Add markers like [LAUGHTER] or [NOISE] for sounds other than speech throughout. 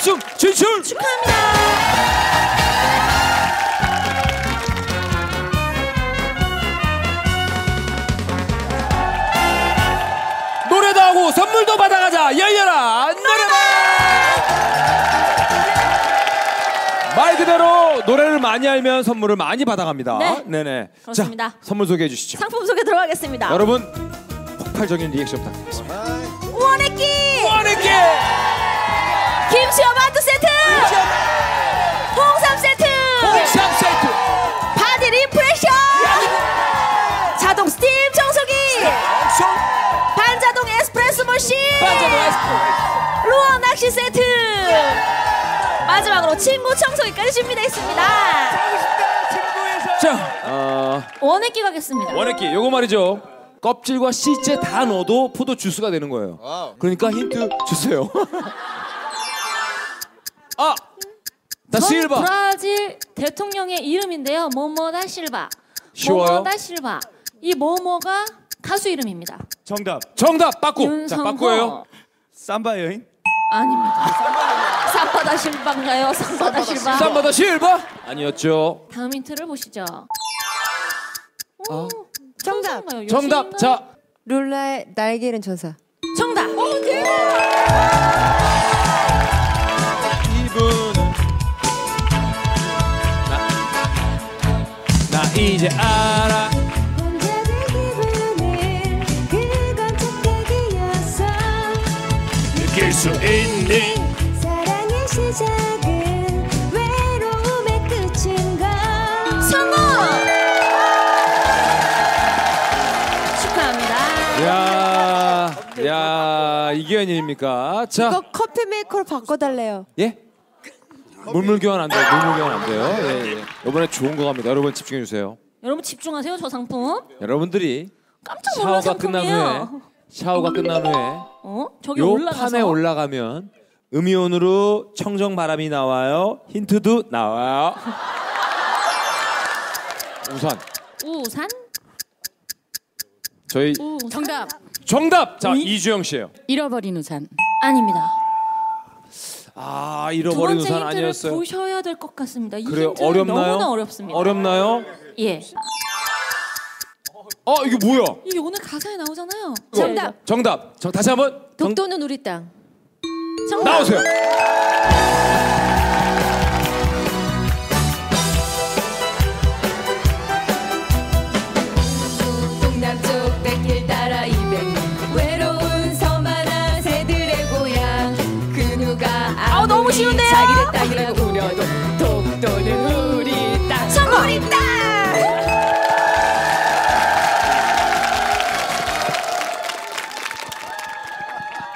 승 진출. 노래도 하고 선물도 받아가자. 열려라. 노래방 말 그대로 노래를 많이 알면 선물을 많이 받아갑니다. 네. 네네. 그렇습니다. 자 선물 소개해 주시죠. 상품 소개 들어가겠습니다. 여러분 폭발적인 리액션 부탁드리겠습니다. 원액기 원액기 김치와 만두 세트! 홍삼 세트! 홍삼 세트! body refresher! 자동 스팀 청소기! 반자동 에스프레소 machine! 반자동 에스프레소. 루어 낚시 세트! 마지막으로 침구 청소기까지 준비되어 있습니다. 자 어, 원액기 가겠습니다. 원액기. 요거 말이죠. 껍질과 씨째 다 넣어도 포도 주스가 되는 거예요. 그러니까 힌트 주세요 [LAUGHS] 아! 다 전 실바. 브라질 대통령의 이름인데요. 모모다 실바. 쉬워요? 모모다 실바. 이 모모가 가수 이름입니다. 정답. 정답 빠꾸. 자 윤성호. 빠꾸예요. 삼바 여인. 아닙니다. 삼바다 실바인가요? 삼바다 실바. 쌈바다 실바? 아니었죠. 다음 힌트를 보시죠. 오, 정답. 천사인가요? 정답. 여신인가요? 자. 룰라의 날개 잃은 천사. 정답 이제 알아 느낄 수 있니 사랑의 시작은 외로움의 끝인가 성공 축하합니다 야, 야 이게 웬일입니까? 자, 이거 커피 메이커로 바꿔달래요. 예? 물물 교환 안 돼요. 물물 교환 안 돼요. 예, 예. 이번에 좋은 거 갑니다. 여러분 집중해 주세요. 여러분 집중하세요 저 상품 여러분들이 깜짝 놀란 샤워가 끝난 후에 상품이에요 샤워가 끝난 후에 어? 저기 요 올라가서 판에 올라가면 음이온으로 청정 바람이 나와요. 힌트도 나와요. [LAUGHS] 우선 우산 저희 우산 정답. 정답. 자 이주영 씨예요. 잃어버린 우산. 아닙니다 아두 잃어버린 우산 아니었어요. 보셔야 될 것 같습니다 이 그래요? 힌트는 어렵나요? 너무나 어렵습니다 어렵나요? 예 어 이게 뭐야? 이게 오늘 가사에 나오잖아요 정답. 정답. 정, 다시 한번 정, 독도는 우리 땅. 정답 나오세요.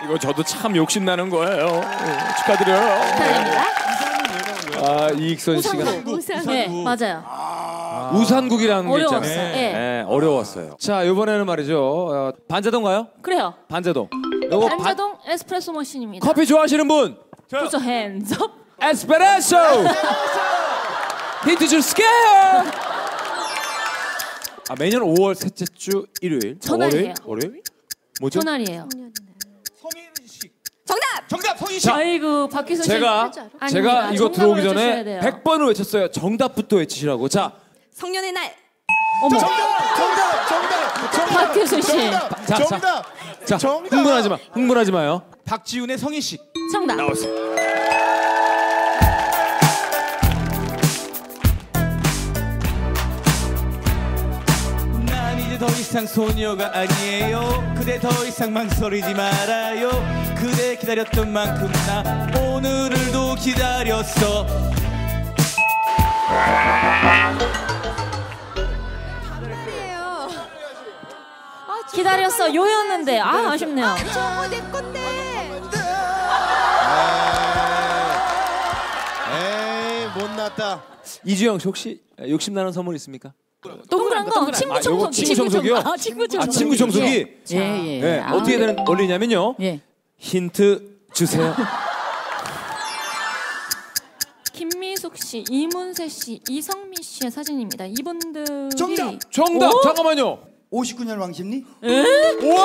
이거 저도 참 욕심 나는 거예요. 예, 축하드려요. 축하드립니다 아 이익선 씨가 네 맞아요 우산국이라는 게 어려웠어요. 있잖아요. 예. 네, 어려웠어요. 자 이번에는 말이죠. 어, 반자동 가요? 그래요 반자동. 요거 반- 반자동 에스프레소 머신입니다 커피 좋아하시는 분 부서 핸즈업 에스프레소. 힌트 줄게요. 아 매년 5월 셋째 주 일요일. 전날이에요. 월요일? 월요일? 뭐죠? 전날이에요. 자, 아이고 박기선 씨 제가 아닙니다. 제가 이거 들어오기 전에 돼요. 100번을 외쳤어요. 정답부터 외치시라고. 자, 성년의 날. 어머 정답. 정답. 정답. 정답. 박효수 씨 정답. 자, 자. 정답. 자, 정답. 흥분하지 마. 흥분하지 마요. 박지훈의 성희 씨. 정답 나오세요. 이상 소녀가 아니에요. 그대 더 이상 망설이지 말아요. 그대 기다렸던 만큼 나 오늘을도 기다렸어. 기다렸어 요였는데 아 아쉽네요 저거 내 건데. 에이 못났다. 이주영 씨 혹시 욕심 나는 선물 있습니까? 동그란 거 친구 아, 청소기 친구 청소기요? 아, 친구 청소기. 아, 친구 청소기. 예, 예. 네, 아, 어떻게 되는 원리냐면요. 예. 힌트 주세요. [LAUGHS] 김미숙 씨, 이문세 씨, 이성미 씨의 사진입니다. 이분들이 정답! 정답. 잠깐만요. 59년 왕십리? 우와!